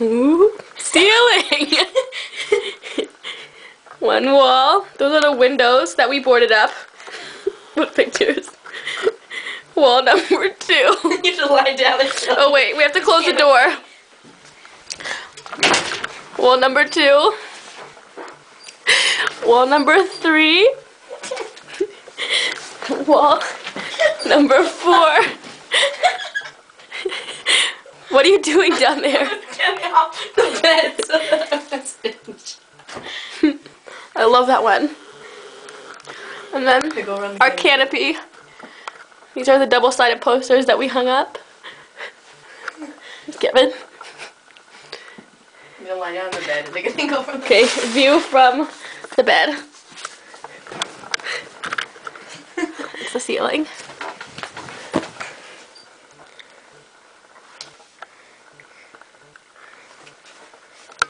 Ooh, ceiling. One wall. Those are the windows that we boarded up with pictures. Wall number two. you should lie down and show. Oh wait, we have to close the door. Wall number two. Wall number three. Wall number four. What are you doing down there? Get me off the bed so that I can stinge. I love that one. And then Okay, go around the our canopy. These are the double-sided posters that we hung up. Kevin. I'm gonna lie down in the bed and they can go from the Okay, view from the bed. It's the ceiling.